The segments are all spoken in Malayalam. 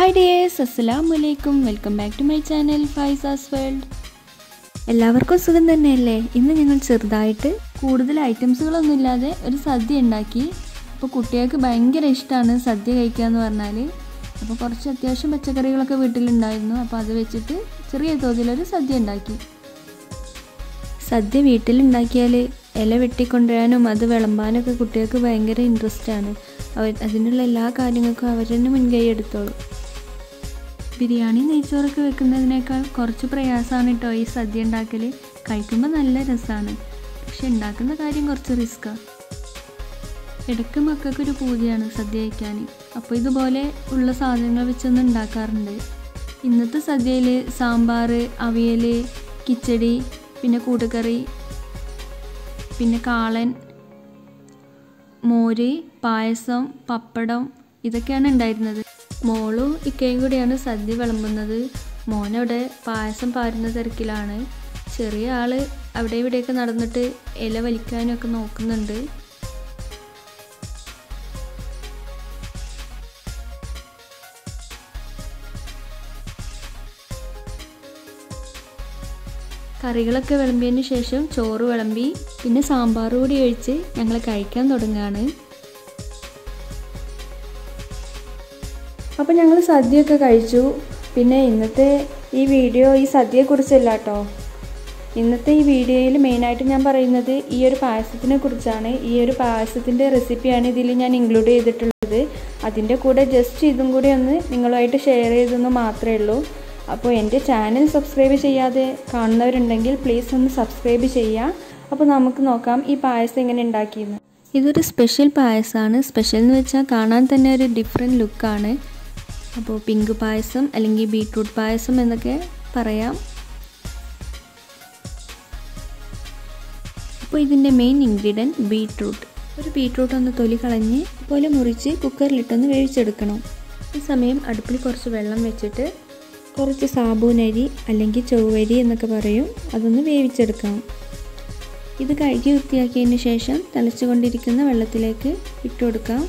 ഹായ് ഡിയേഴ്സ് അസ്സലാമു അലൈക്കും welcome back to my channel Faiza's world എല്ലാവർക്കും സുഖം തന്നെയല്ലേ? ഇന്ന് ഞങ്ങൾ ചെറുതായിട്ട് കൂടുതൽ ഐറ്റംസുകളൊന്നും ഇല്ലാതെ ഒരു സദ്യ ഉണ്ടാക്കി. അപ്പോൾ കുട്ടികൾക്ക് ഭയങ്കര ഇഷ്ടമാണ് സദ്യ കഴിക്കുക എന്ന് പറഞ്ഞാൽ അപ്പോൾ കുറച്ച് അത്യാവശ്യം പച്ചക്കറികളൊക്കെ വീട്ടിലുണ്ടായിരുന്നു. അപ്പോൾ അത് വെച്ചിട്ട് ചെറിയ തോതിലൊരു സദ്യ ഉണ്ടാക്കി. സദ്യ വീട്ടിലുണ്ടാക്കിയാൽ ഇല വെട്ടിക്കൊണ്ടുവരാനും അത് വിളമ്പാനൊക്കെ കുട്ടികൾക്ക് ഭയങ്കര ഇൻട്രസ്റ്റ് ആണ്. അവർ അതിനുള്ള എല്ലാ കാര്യങ്ങൾക്കും അവർ തന്നെ മുൻകൈ എടുത്തോളും. ബിരിയാണി നെയ്ച്ചോറൊക്കെ വെക്കുന്നതിനേക്കാൾ കുറച്ച് പ്രയാസമാണ് കേട്ടോ ഈ സദ്യ ഉണ്ടാക്കൽ കഴിക്കുമ്പോൾ നല്ല രസമാണ് പക്ഷെ ഉണ്ടാക്കുന്ന കാര്യം കുറച്ച് റിസ്ക്കാണ് ഇടയ്ക്ക് മക്കൾക്കൊരു പൂജയാണ് സദ്യ കഴിക്കാൻ അപ്പോൾ ഇതുപോലെ ഉള്ള സാധനങ്ങൾ വെച്ചൊന്ന് ഉണ്ടാക്കാറുണ്ട്. ഇന്നത്തെ സദ്യയിൽ സാമ്പാർ അവിയൽ കിച്ചടി പിന്നെ കൂട്ടുകറി പിന്നെ കാളൻ മോര് പായസം പപ്പടം ഇതൊക്കെയാണ് ഉണ്ടായിരുന്നത്. മോളും ഇക്കയും കൂടിയാണ് സദ്യ വിളമ്പുന്നത്. മോനവിടെ പായസം പാരുന്ന തിരക്കിലാണ്. ചെറിയ ആൾ അവിടെ ഇവിടെയൊക്കെ നടന്നിട്ട് ഇല വലിക്കാനൊക്കെ നോക്കുന്നുണ്ട്. കറികളൊക്കെ വിളമ്പിയതിന് ശേഷം ചോറ് വിളമ്പി പിന്നെ സാമ്പാർ കൂടി ഒഴിച്ച് ഞങ്ങൾ കഴിക്കാൻ തുടങ്ങുകയാണ്. അപ്പോൾ ഞങ്ങൾ സദ്യയൊക്കെ കഴിച്ചു. പിന്നെ ഇന്നത്തെ ഈ വീഡിയോ ഈ സദ്യയെക്കുറിച്ചല്ല കേട്ടോ ഇന്നത്തെ ഈ വീഡിയോയിൽ മെയിനായിട്ട് ഞാൻ പറയുന്നത് ഈ ഒരു പായസത്തിനെ കുറിച്ചാണ്. ഈ ഒരു പായസത്തിന്റെ റെസിപ്പിയാണ് ഇതിൽ ഞാൻ ഇൻക്ലൂഡ് ചെയ്തിട്ടുള്ളത്. അതിന്റെ കൂടെ ജസ്റ്റ് ഇതും കൂടി ഒന്ന് നിങ്ങളുമായിട്ട് ഷെയർ ചെയ്തെന്ന് മാത്രമേ ഉള്ളൂ. അപ്പോൾ എന്റെ ചാനൽ സബ്സ്ക്രൈബ് ചെയ്യാതെ കാണുന്നവരുണ്ടെങ്കിൽ പ്ലീസ് ഒന്ന് സബ്സ്ക്രൈബ് ചെയ്യുക അപ്പോൾ നമുക്ക് നോക്കാം ഈ പായസം എങ്ങനെ ഉണ്ടാക്കിയെന്ന്. ഇതൊരു സ്പെഷ്യൽ പായസമാണ് സ്പെഷ്യൽ എന്ന് വെച്ചാൽ കാണാൻ തന്നെ ഒരു ഡിഫറെന്റ് ലുക്കാണ്. അപ്പോൾ പിങ്ക് പായസം അല്ലെങ്കിൽ ബീട്രൂട്ട് പായസം എന്നൊക്കെ പറയാം. അപ്പോൾ ഇതിന്റെ മെയിൻ ഇൻഗ്രീഡിയന്റ് ബീട്രൂട്ട്. ഒരു ബീട്രൂട്ട് ഒന്ന് തൊലി കളഞ്ഞ് പോലെ മുറിച്ച് കുക്കറിലിട്ടൊന്ന് വേവിച്ചെടുക്കണം. ഈ സമയം അടുപ്പിൽ കുറച്ച് വെള്ളം വെച്ചിട്ട് കുറച്ച് സാബൂനരി അല്ലെങ്കിൽ ചൊവ്വരി എന്നൊക്കെ പറയും അതൊന്ന് വേവിച്ചെടുക്കണം. ഇത് കഴുകി വൃത്തിയാക്കിയതിന് ശേഷം തിളച്ചുകൊണ്ടിരിക്കുന്ന വെള്ളത്തിലേക്ക് ഇട്ട് കൊടുക്കാം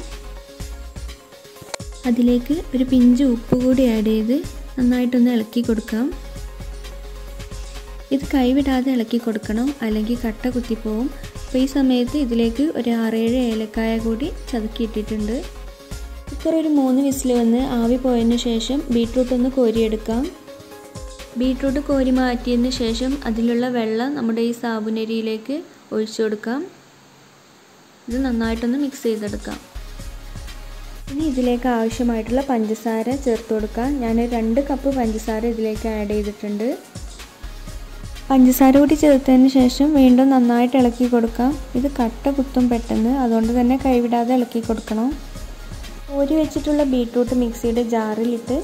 അതിലേക്ക് ഒരു പിഞ്ച് ഉപ്പ് കൂടി ആഡ് ചെയ്ത് നന്നായിട്ടൊന്ന് ഇളക്കി കൊടുക്കാം. ഇത് കൈവിടാതെ ഇളക്കി കൊടുക്കണം. അല്ലെങ്കിൽ കട്ട കുത്തിപ്പോവും. അപ്പോൾ ഈ സമയത്ത് ഇതിലേക്ക് ഒരു ആറേഴ് ഏലക്കായ കൂടി ചതുക്കിയിട്ടിട്ടുണ്ട് കുക്കർ ഒരു മൂന്ന് വിസിൽ വന്ന് ആവി പോയതിന് ശേഷം ബീട്രൂട്ട് ഒന്ന് കോരിയെടുക്കാം. ബീട്രൂട്ട് കോരി മാറ്റിയതിന് ശേഷം അതിലുള്ള വെള്ളം നമ്മുടെ ഈ സാബുനരിയിലേക്ക് ഒഴിച്ചു കൊടുക്കാം. ഇത് നന്നായിട്ടൊന്ന് മിക്സ് ചെയ്തെടുക്കാം. ഇനി ഇതിലേക്ക് ആവശ്യമായിട്ടുള്ള പഞ്ചസാര ചേർത്ത് കൊടുക്കാം. ഞാൻ രണ്ട് കപ്പ് പഞ്ചസാര ഇതിലേക്ക് ആഡ് ചെയ്തിട്ടുണ്ട്. പഞ്ചസാര കൂടി ചേർത്തതിന് ശേഷം വീണ്ടും നന്നായിട്ട് ഇളക്കി കൊടുക്കാം. ഇത് കട്ട കുത്തും പെട്ടെന്ന് അതുകൊണ്ട് തന്നെ കൈവിടാതെ ഇളക്കി കൊടുക്കണം. കോരി വെച്ചിട്ടുള്ള ബീട്രൂട്ട് മിക്സിയുടെ ജാറിലിട്ട്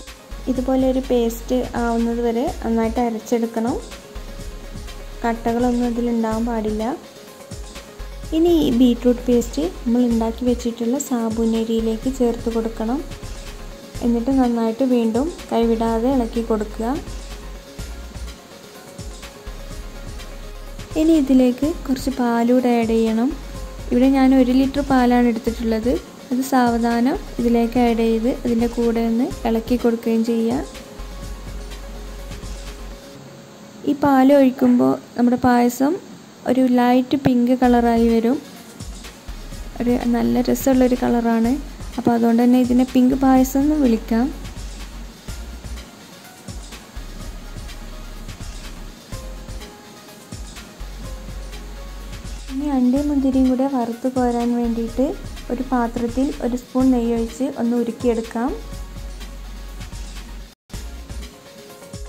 ഇതുപോലെ ഒരു പേസ്റ്റ് ആവുന്നത് വരെ നന്നായിട്ട് അരച്ചെടുക്കണം. കട്ടകളൊന്നും ഇതിലുണ്ടാകാൻ പാടില്ല. ഇനി ഈ ബീട്രൂട്ട് പേസ്റ്റ് നമ്മൾ ഉണ്ടാക്കി വെച്ചിട്ടുള്ള സാബുനരിയിലേക്ക് ചേർത്ത് കൊടുക്കണം. എന്നിട്ട് നന്നായിട്ട് വീണ്ടും കൈവിടാതെ ഇളക്കി കൊടുക്കുക. ഇനി ഇതിലേക്ക് കുറച്ച് പാലൂടെ ആഡ് ചെയ്യണം. ഇവിടെ ഞാൻ ഒരു ലിറ്റർ പാലാണ് എടുത്തിട്ടുള്ളത്. അത് സാവധാനം ഇതിലേക്ക് ആഡ് ചെയ്ത് അതിന്റെ കൂടെ ഒന്ന് ഇളക്കി കൊടുക്കുകയും ചെയ്യുക. ഈ പാൽ ഒഴിക്കുമ്പോൾ നമ്മുടെ പായസം ഒരു ലൈറ്റ് പിങ്ക് കളറായി വരും. ഒരു നല്ല രസമുള്ളൊരു കളറാണ് അപ്പോൾ അതുകൊണ്ട് തന്നെ ഇതിനെ പിങ്ക് പായസം എന്ന് വിളിക്കാം. ഇനി അണ്ടയും മുന്തിരിയും കൂടെ വറുത്ത് കോരാൻ വേണ്ടിയിട്ട് ഒരു പാത്രത്തിൽ ഒരു സ്പൂൺ നെയ്യ് ഒഴിച്ച് ഒന്ന് ഉരുക്കിയെടുക്കാം.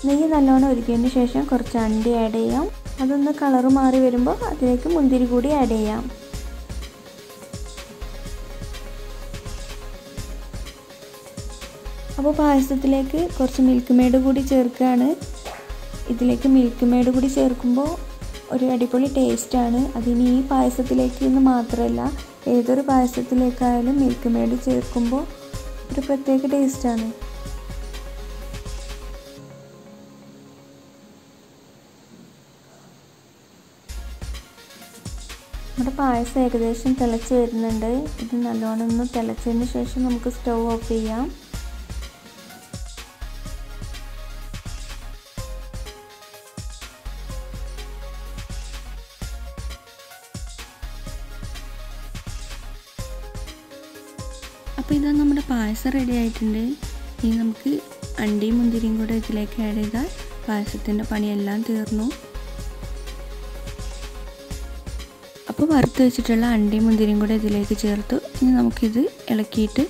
നെയ്യ് നല്ലോണം ഉരുക്കിയതിന് ശേഷം കുറച്ച് അണ്ടി ആഡ് ചെയ്യാം. അതൊന്ന് കളർ മാറി വരുമ്പോൾ അതിലേക്ക് മുന്തിരി കൂടി ആഡ് ചെയ്യാം. അപ്പോൾ പായസത്തിലേക്ക് കുറച്ച് മിൽക്ക് മെയ്ഡ് കൂടി ചേർക്കുകയാണ്. ഇതിലേക്ക് മിൽക്ക് മെയ്ഡ് കൂടി ചേർക്കുമ്പോൾ ഒരു അടിപൊളി ടേസ്റ്റാണ് അതിന് ഈ പായസത്തിലേക്ക് എന്ന് മാത്രമല്ല ഏതൊരു പായസത്തിലേക്കായാലും മിൽക്ക് മെയ്ഡ് ചേർക്കുമ്പോൾ ഒരു പ്രത്യേക ടേസ്റ്റാണ് നമ്മുടെ പായസം ഏകദേശം തിളച്ച് വരുന്നുണ്ട്. ഇത് നല്ലോണം ഒന്ന് തിളച്ചതിന് ശേഷം നമുക്ക് സ്റ്റൗ ഓഫ് ചെയ്യാം. അപ്പോൾ ഇതാ നമ്മുടെ പായസം റെഡി ആയിട്ടുണ്ട്. ഇനി നമുക്ക് അണ്ടിയും മുന്തിരിയും കൂടെ ഇതിലേക്ക് ആഡ് ചെയ്താൽ പായസത്തിന്റെ പണിയെല്ലാം തീർന്നു. അപ്പോൾ വറുത്ത് വെച്ചിട്ടുള്ള അണ്ടിയും മുന്തിരിയും കൂടെ ഇതിലേക്ക് ചേർത്തു ഇനി നമുക്കിത് ഇളക്കിയിട്ട്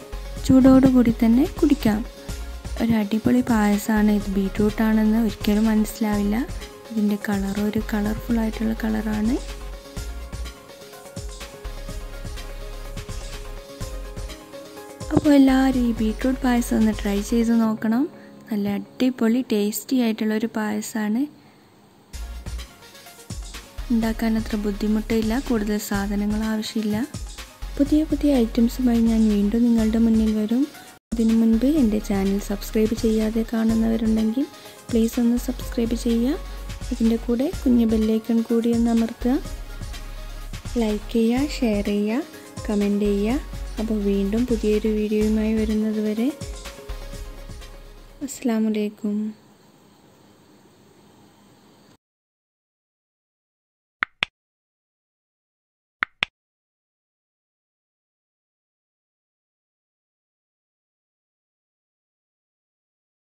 ചൂടോടുകൂടി തന്നെ കുടിക്കാം. ഒരു അടിപൊളി പായസമാണ് ഇത് ബീട്രൂട്ടാണെന്ന് ഒരിക്കലും മനസ്സിലാവില്ല. ഇതിന്റെ കളർ ഒരു കളർഫുൾ ആയിട്ടുള്ള കളറാണ്. അപ്പോൾ എല്ലാവരും ഈ ബീട്രൂട്ട് പായസം ഒന്ന് ട്രൈ ചെയ്ത് നോക്കണം. നല്ല അടിപൊളി ടേസ്റ്റി ആയിട്ടുള്ളൊരു പായസമാണ് ഉണ്ടാക്കാൻ അത്ര ബുദ്ധിമുട്ടില്ല. കൂടുതൽ സാധനങ്ങൾ ആവശ്യമില്ല. പുതിയ പുതിയ ഐറ്റംസുമായി ഞാൻ വീണ്ടും നിങ്ങളുടെ മുന്നിൽ വരും. അതിനു മുൻപ് എന്റെ ചാനൽ സബ്സ്ക്രൈബ് ചെയ്യാതെ കാണുന്നവരുണ്ടെങ്കിൽ പ്ലീസ് ഒന്ന് സബ്സ്ക്രൈബ് ചെയ്യുക. അതിന്റെ കൂടെ കുഞ്ഞു ബെല്ലൈക്കൺ കൂടി ഒന്ന് അമർത്തുക. ലൈക്ക് ചെയ്യുക ഷെയർ ചെയ്യുക കമന്റ് ചെയ്യുക. അപ്പോൾ വീണ്ടും പുതിയൊരു വീഡിയോയുമായി വരുന്നത് വരെ. അസ്സാം വലൈക്കും